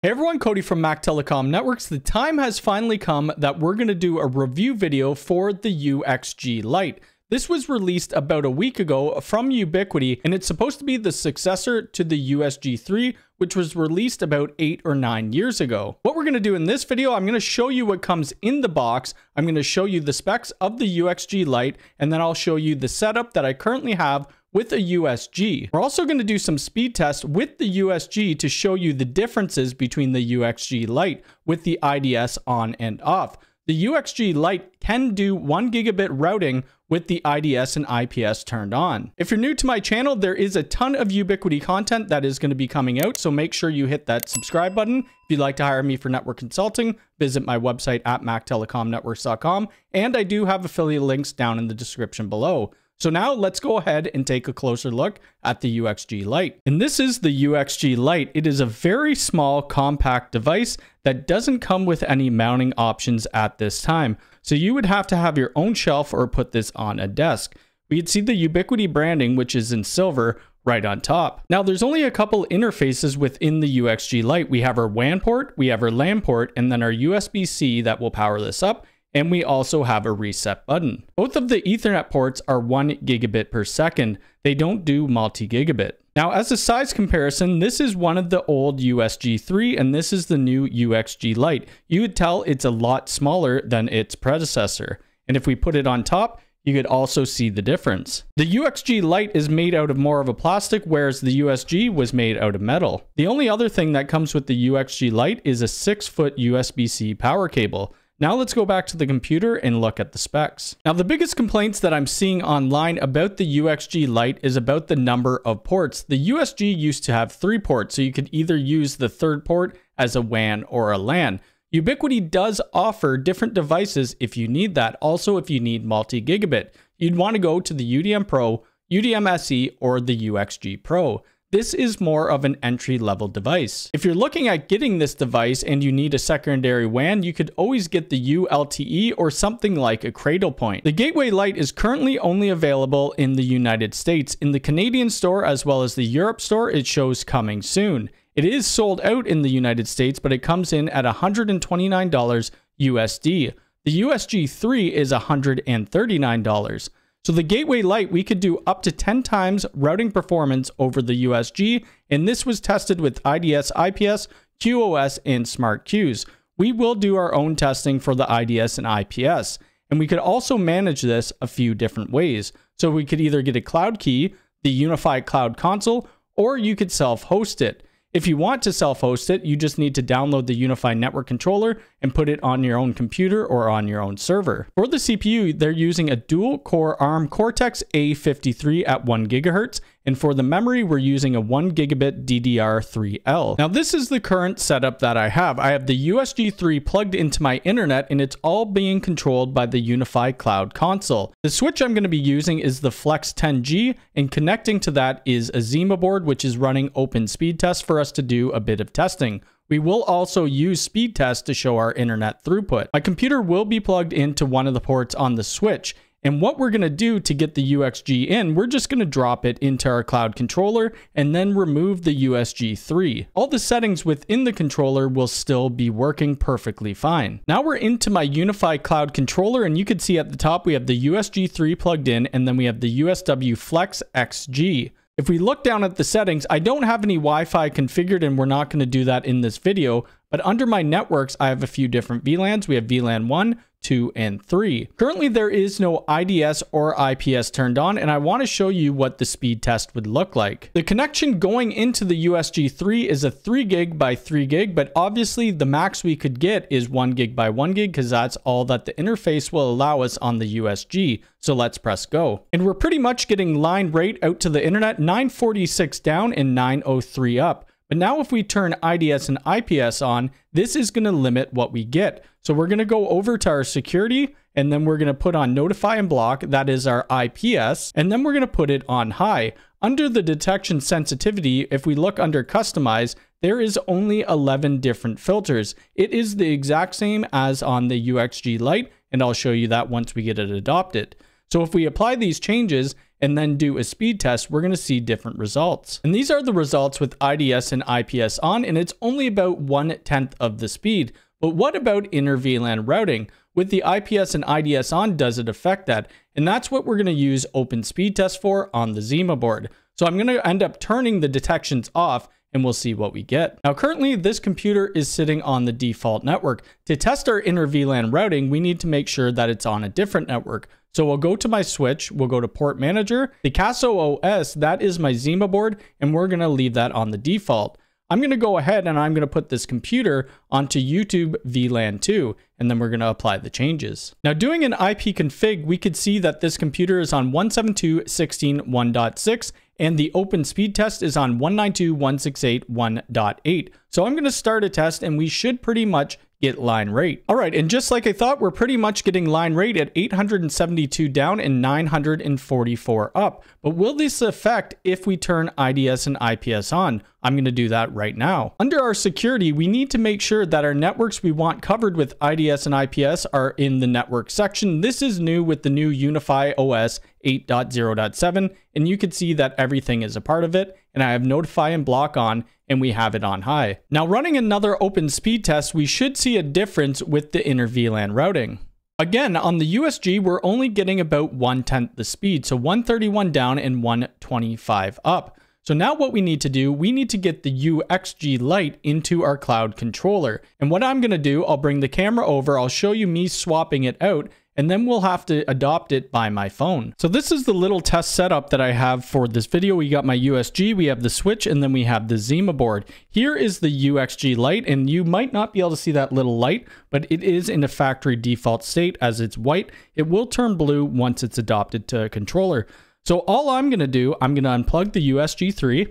Hey everyone, Cody from Mac Telecom Networks. The time has finally come that we're going to do a review video for the UXG Lite. This was released about a week ago from Ubiquiti, and it's supposed to be the successor to the USG3, which was released about eight or nine years ago. What we're going to do in this video, I'm going to show you what comes in the box. I'm going to show you the specs of the UXG Lite, and then I'll show you the setup that I currently have with a USG. We're also going to do some speed tests with the USG to show you the differences between the UXG Lite with the IDS on and off. The UXG Lite can do 1 gigabit routing with the IDS and IPS turned on. If you're new to my channel, there is a ton of Ubiquiti content that is going to be coming out, so make sure you hit that subscribe button. If you'd like to hire me for network consulting, visit my website at mactelecomnetworks.com, and I do have affiliate links down in the description below. So now let's go ahead and take a closer look at the UXG Lite. And this is the UXG Lite. It is a very small compact device that doesn't come with any mounting options at this time. So you would have to have your own shelf or put this on a desk. We'd see the Ubiquiti branding, which is in silver, right on top. Now there's only a couple interfaces within the UXG Lite. We have our WAN port, we have our LAN port, and then our USB-C that will power this up and we also have a reset button. Both of the Ethernet ports are 1 gigabit per second. They don't do multi-gigabit. Now, as a size comparison, this is one of the old USG 3 and this is the new UXG Lite. You would tell it's a lot smaller than its predecessor. And if we put it on top, you could also see the difference. The UXG Lite is made out of more of a plastic, whereas the USG was made out of metal. The only other thing that comes with the UXG Lite is a 6 foot USB-C power cable. Now let's go back to the computer and look at the specs. Now the biggest complaints that I'm seeing online about the UXG Lite is about the number of ports. The USG used to have three ports, so you could either use the third port as a WAN or a LAN. Ubiquiti does offer different devices if you need that. Also, if you need multi-gigabit, you'd want to go to the UDM Pro, UDM SE, or the UXG Pro. This is more of an entry level device. If you're looking at getting this device and you need a secondary WAN, you could always get the ULTE or something like a cradle point. The Gateway Lite is currently only available in the United States. In the Canadian store as well as the Europe store, it shows coming soon. It is sold out in the United States, but it comes in at $129 USD. The USG 3 is $139. So the Gateway Lite, we could do up to 10 times routing performance over the USG, and this was tested with IDS, IPS, QoS, and Smart Queues. We will do our own testing for the IDS and IPS, and we could also manage this a few different ways. So we could either get a cloud key, the UniFi Cloud Console, or you could self-host it. If you want to self-host it, you just need to download the UniFi Network Controller and put it on your own computer or on your own server. For the CPU, they're using a dual-core ARM Cortex A53 at 1 GHz, and for the memory, we're using a 1 gigabit DDR3L. Now, this is the current setup that I have. I have the USG 3 plugged into my internet, and it's all being controlled by the UniFi Cloud Console. The switch I'm going to be using is the Flex 10G, and connecting to that is a Zima board, which is running open speed tests for us to do a bit of testing. We will also use speed tests to show our internet throughput. My computer will be plugged into one of the ports on the switch. And what we're going to do to get the UXG in, we're just going to drop it into our cloud controller and then remove the USG 3. All the settings within the controller will still be working perfectly fine. Now we're into my UniFi Cloud controller and you can see at the top we have the USG 3 plugged in and then we have the USW Flex XG. If we look down at the settings, I don't have any Wi-Fi configured and we're not going to do that in this video, but under my networks, I have a few different VLANs. We have VLAN 1, 2, and 3. Currently, there is no IDS or IPS turned on, and I want to show you what the speed test would look like. The connection going into the USG 3 is a 3 gig by 3 gig, but obviously the max we could get is 1 gig by 1 gig because that's all that the interface will allow us on the USG. So let's press go. And we're pretty much getting line rate out to the internet 946 down and 903 up. But now if we turn IDS and IPS on, this is going to limit what we get. So we're going to go over to our security and then we're going to put on notify and block. That is our IPS. And then we're going to put it on high. Under the detection sensitivity, if we look under customize, there is only 11 different filters. It is the exact same as on the UXG Lite, and I'll show you that once we get it adopted. So if we apply these changes and then do a speed test, we're going to see different results. And these are the results with IDS and IPS on, and it's only about one tenth of the speed. But what about inter VLAN routing? With the IPS and IDS on, does it affect that? And that's what we're going to use open speed test for on the Zima board. So I'm going to end up turning the detections off and we'll see what we get. Now, currently, this computer is sitting on the default network. To test our inter VLAN routing, we need to make sure that it's on a different network. So we'll go to my switch, we'll go to port manager, the CasaOS, that is my Zima board, and we're gonna leave that on the default. I'm going to go ahead and I'm going to put this computer onto YouTube VLAN 2, and then we're going to apply the changes. Now doing an IP config, we could see that this computer is on 172.16.1.6 and the open speed test is on 192.168.1.8. So I'm going to start a test and we should pretty much get line rate. All right, and just like I thought, we're pretty much getting line rate at 872 down and 944 up. But will this affect if we turn IDS and IPS on? I'm going to do that right now. Under our security, we need to make sure that our networks we want covered with IDS and IPS are in the network section. This is new with the new UniFi OS 8.0.7, and you can see that everything is a part of it, and I have notify and block on, and we have it on high. Now running another open speed test, we should see a difference with the inter VLAN routing. Again, on the USG, we're only getting about one-tenth the speed, so 131 down and 125 up. So now what we need to do, we need to get the UXG Lite into our cloud controller. And what I'm gonna do, I'll bring the camera over, I'll show you me swapping it out, and then we'll have to adopt it by my phone. So this is the little test setup that I have for this video. We got my USG, we have the switch, and then we have the Zima board. Here is the UXG Lite, and you might not be able to see that little light, but it is in a factory default state as it's white. It will turn blue once it's adopted to a controller. So all I'm gonna do, I'm gonna unplug the USG 3,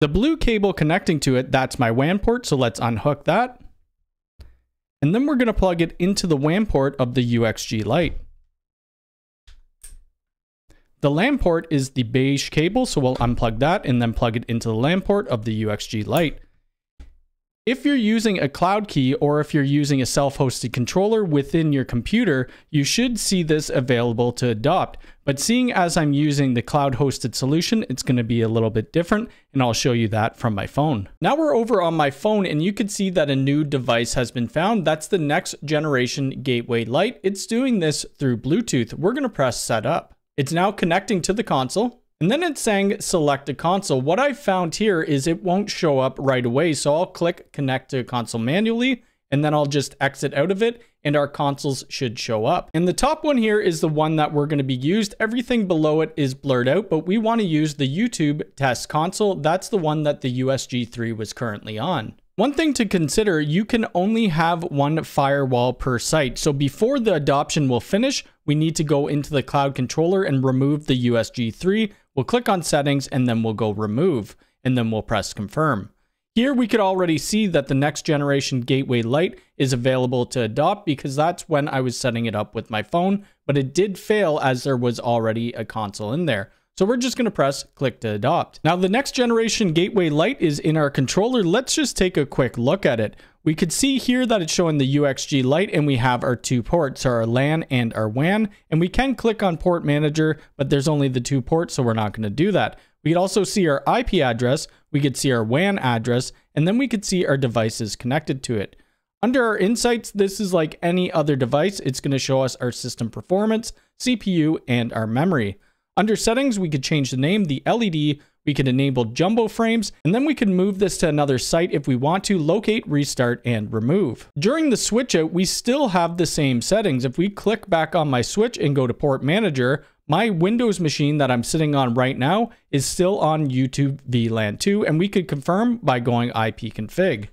The blue cable connecting to it, that's my WAN port, so let's unhook that. And then we're going to plug it into the WAN port of the UXG Lite. The LAN port is the beige cable, so we'll unplug that and then plug it into the LAN port of the UXG Lite. If you're using a cloud key or if you're using a self-hosted controller within your computer, you should see this available to adopt. But seeing as I'm using the cloud hosted solution, it's going to be a little bit different and I'll show you that from my phone. Now we're over on my phone and you can see that a new device has been found. That's the next generation Gateway Lite. It's doing this through Bluetooth. We're going to press setup. It's now connecting to the console. And then it's saying select a console. What I found here is it won't show up right away. So I'll click connect to console manually and then I'll just exit out of it and our consoles should show up. And the top one here is the one that we're going to be used. Everything below it is blurred out, but we want to use the YouTube test console. That's the one that the USG 3 was currently on. One thing to consider, you can only have one firewall per site. So before the adoption will finish, we need to go into the cloud controller and remove the USG 3. We'll click on settings and then we'll go remove and then we'll press confirm. Here we could already see that the next generation Gateway Lite is available to adopt because that's when I was setting it up with my phone, but it did fail as there was already a console in there. So we're just going to press click to adopt. Now the next generation Gateway Lite is in our controller. Let's just take a quick look at it. We could see here that it's showing the UXG Lite and we have our two ports, our LAN and our WAN. And we can click on port manager, but there's only the two ports, so we're not going to do that. We could also see our IP address, we could see our WAN address, and then we could see our devices connected to it. Under our insights, this is like any other device. It's going to show us our system performance, CPU, and our memory. Under settings, we could change the name, the LED, we could enable jumbo frames, and then we could move this to another site if we want to locate, restart, and remove. During the switch out, we still have the same settings. If we click back on my switch and go to port manager, my Windows machine that I'm sitting on right now is still on YouTube VLAN 2, and we could confirm by going IP config.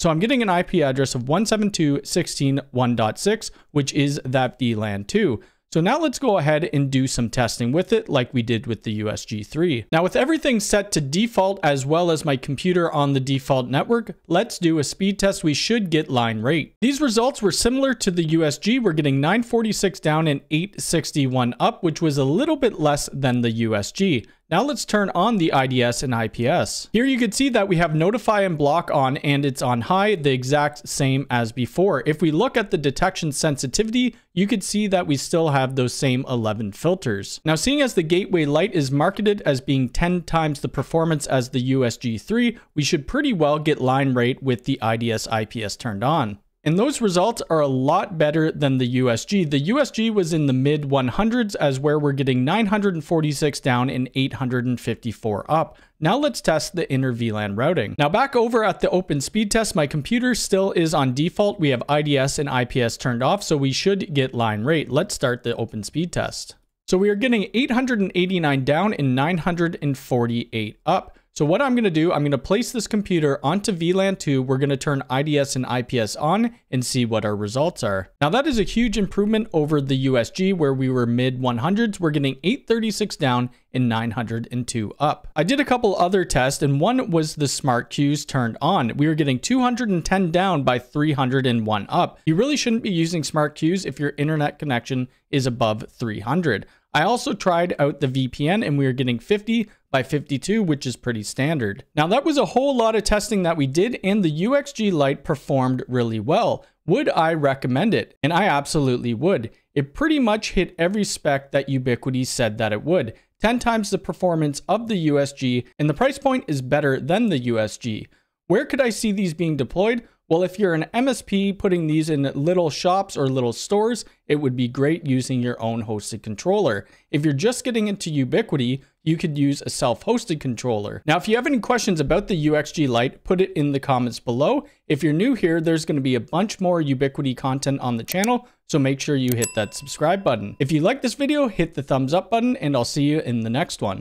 So I'm getting an IP address of 172.16.1.6, which is that VLAN 2. So now let's go ahead and do some testing with it like we did with the USG 3. Now with everything set to default as well as my computer on the default network, let's do a speed test. We should get line rate. These results were similar to the USG. We're getting 946 down and 861 up, which was a little bit less than the USG. Now let's turn on the IDS and IPS. Here you can see that we have notify and block on and it's on high, the exact same as before. If we look at the detection sensitivity, you could see that we still have those same 11 filters. Now seeing as the gateway Lite is marketed as being 10 times the performance as the USG3, we should pretty well get line rate with the IDS IPS turned on. And those results are a lot better than the USG. The USG was in the mid 100s as where we're getting 946 down and 854 up. Now let's test the inter VLAN routing. Now back over at the open speed test, my computer still is on default. We have IDS and IPS turned off, so we should get line rate. Let's start the open speed test. So we are getting 889 down and 948 up. So what I'm going to do, I'm going to place this computer onto VLAN 2. We're going to turn IDS and IPS on and see what our results are. Now that is a huge improvement over the USG where we were mid 100s. We're getting 836 down and 902 up. I did a couple other tests and one was the smart queues turned on. We were getting 210 down by 301 up. You really shouldn't be using smart queues if your internet connection is above 300. I also tried out the VPN and we were getting 50 by 52, which is pretty standard. Now that was a whole lot of testing that we did and the UXG Lite performed really well. Would I recommend it? And I absolutely would. It pretty much hit every spec that Ubiquiti said that it would. 10 times the performance of the USG and the price point is better than the USG. Where could I see these being deployed? Well, if you're an MSP putting these in little shops or little stores, it would be great using your own hosted controller. If you're just getting into Ubiquiti, you could use a self-hosted controller. Now, if you have any questions about the UXG Lite, put it in the comments below. If you're new here, there's going to be a bunch more Ubiquiti content on the channel, so make sure you hit that subscribe button. If you like this video, hit the thumbs up button, and I'll see you in the next one.